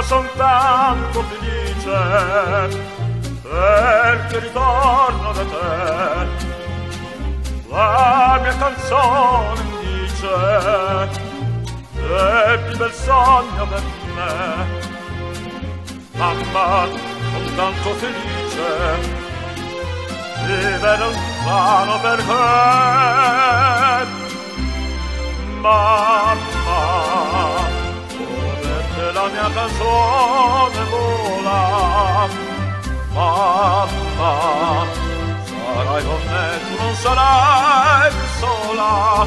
ma son tanto felice perché ritorno da te. La mia canzone mi dice è più bel sogno per me. Mamma, son tanto felice vivere lontano per te. Mamma, la canzone vola. Mamma sarai con me tu non sarai sola.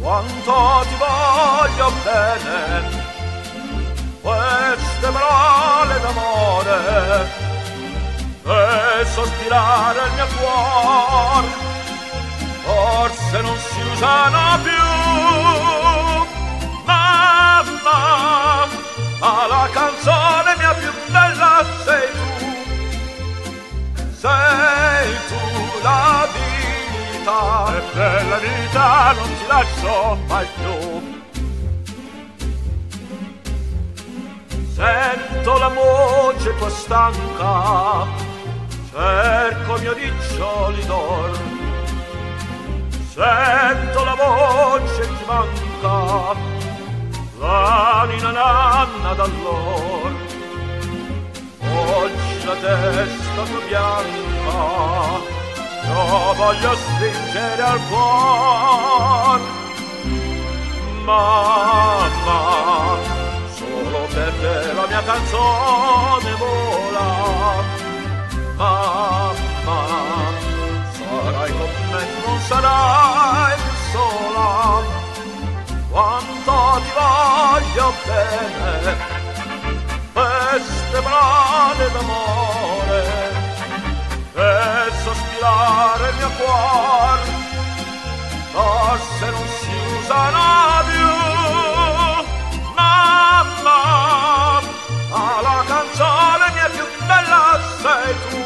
Quanto ti voglio bene queste parole d'amore e sospirare il mio cuor forse non si usano più della vita non ti lascio mai più. Sento la voce tua stanca cerco mio riccioli d'or sento la voce che manca l'anima nanna d'allor. Oggi la testa tua bianca io voglio stringere al cuor. Mamma solo per te la mia canzone vola. Mamma sarai con me non sarai sola. Quanto ti voglio bene queste parole d'amore sospirare il mio cuore forse non si usano più mamma alla canzone mia più bella sei tu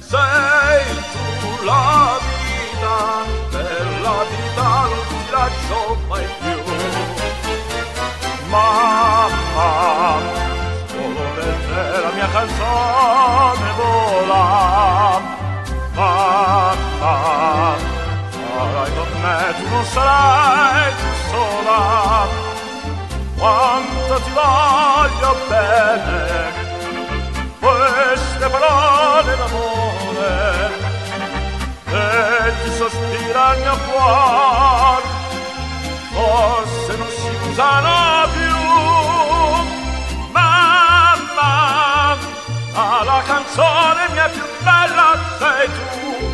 sei tu la vita per la vita non ti lascio mai più. Mamma solo per te la mia canzone tu non sarai tu sola. Quanto ti voglio bene. Queste parole d'amore e ti sospira il mio cuore forse non si usano più. Mamma ma la canzone mia più bella sei tu